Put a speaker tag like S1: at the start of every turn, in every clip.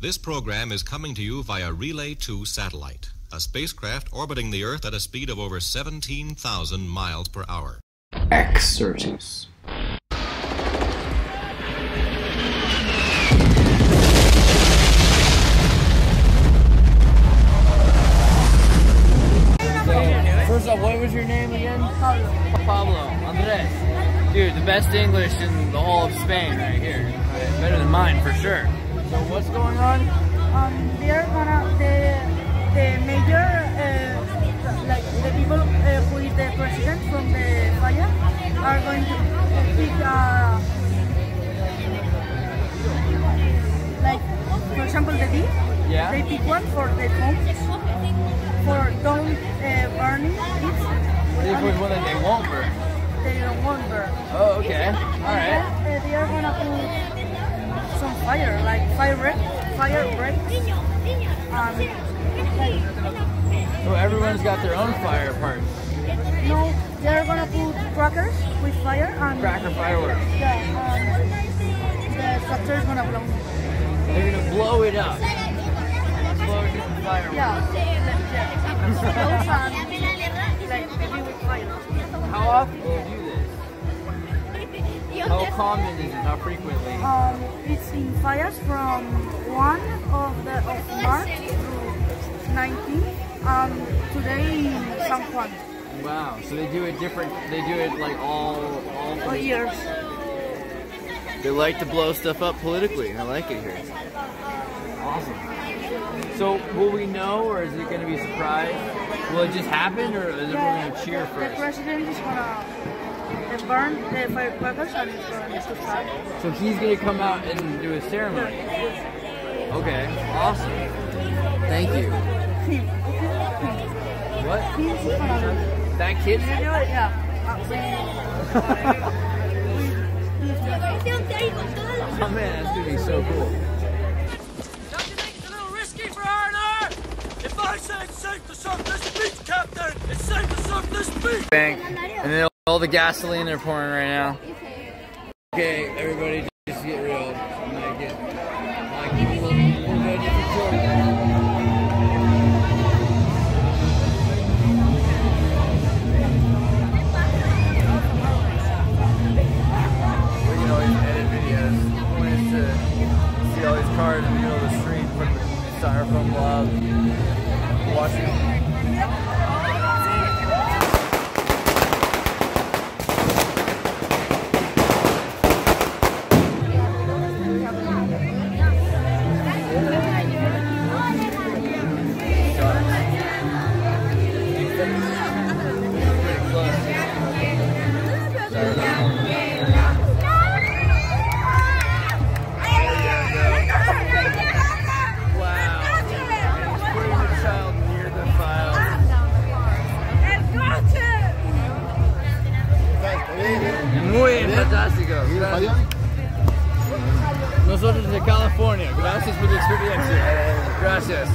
S1: This program is coming to you via Relay 2 satellite, a spacecraft orbiting the Earth at a speed of over 17,000 miles per hour.
S2: Xirtus.
S3: First off, what was your name again? Pablo. Pablo. Andres. Dude, the best English in the whole of Spain right here. Better than mine for sure. So what's going on?
S4: um, they're gonna the the major uh, like the people uh, who is the president from the fire are going to pick uh, like for example the D
S3: Yeah.
S4: they pick one for the homes for don't uh, burning it
S3: This was one that they won't burn.
S4: they don't want burn
S3: Oh, okay. All right.
S4: then, uh, they are gonna put some fire like fire break fire break um,
S3: So everyone's got their own fire part.
S4: No, they're gonna put crackers with fire and
S3: Cracker fireworks.
S4: yeah, um, the structure is gonna blow.
S3: They're gonna blow it up. Blow it with fireworks.
S4: Yeah, yeah. Explode and like maybe with fire.
S3: How often do? How common is it? How frequently?
S4: Um, it's in fires from one of the of March to 19. Um, today in San Juan.
S3: Wow. So they do it different. They do it like all all.
S4: For years.
S3: They like to blow stuff up politically. I like it here. Awesome. So will we know, or is it going to be a surprise? Will it just happen, or is everyone going to cheer for?
S4: The
S3: first?
S4: president is gonna uh, burn the firecrackers and it's going to start.
S3: So he's going to come out and do a ceremony. Okay. Awesome. Thank you.
S4: Him.
S3: What?
S4: He's gonna do it.
S3: That kid?
S4: You do it, yeah.
S3: Oh man, that's gonna be so cool.
S5: Don't you think it's a little risky for R&R? If I say it's safe to surf this beach, Captain, it's safe to surf this beach.
S3: Bank. And then all the gasoline they're pouring right now. Okay, everybody, just get real. I'm gonna get, I'm gonna get a little, little ready for Jordan. We can always edit videos. Point is to see all these cars in the middle of the street from the styrofoam blob. Watching. Muy fantástico. Nosotros de California. Gracias por la experiencia. Gracias.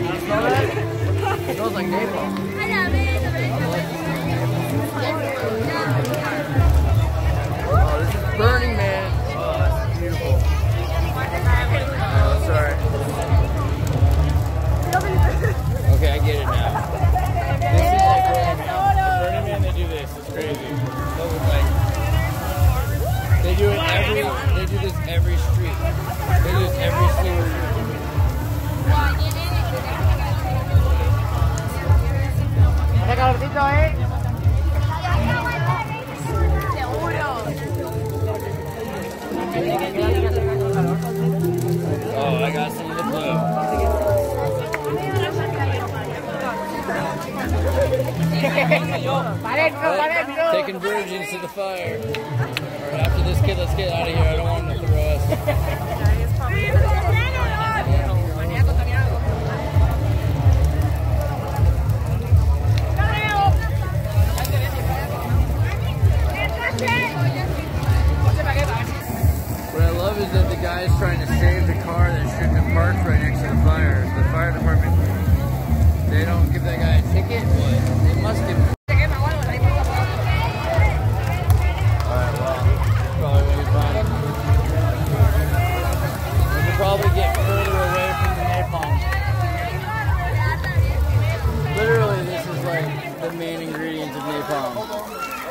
S3: It smells like napalm. But taking virgins to the fire. Or after this kid, let's get out of here. I don't want him to throw us. What I love is that the guy's trying to save the car that shouldn't have parked right next to the fire. The fire department, they don't give that guy a ticket, but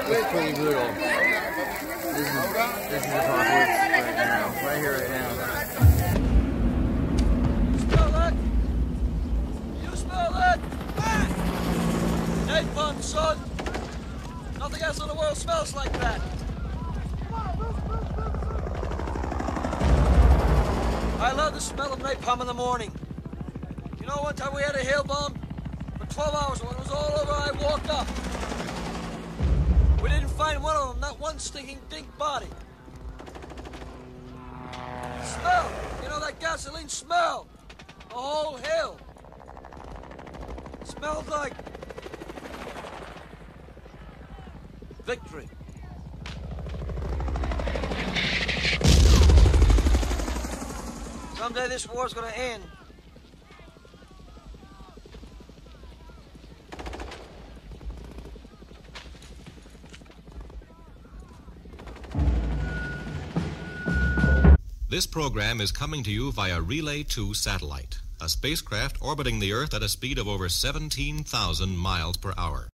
S3: It's pretty brutal. This is this is apocalypse right now, right here, right now.
S5: Smell? You smell son. Nothing else in the world smells like that. I love the smell of napalm in the morning. You know, one time we had a hail bomb for 12 hours. When it was all over, I walked up. We didn't find one of them, not one stinking dink body. Smell! You know that gasoline smell? The whole hill. Smelled like victory. Someday this war's gonna end.
S1: This program is coming to you via Relay 2 satellite, a spacecraft orbiting the Earth at a speed of over 17,000 miles per hour.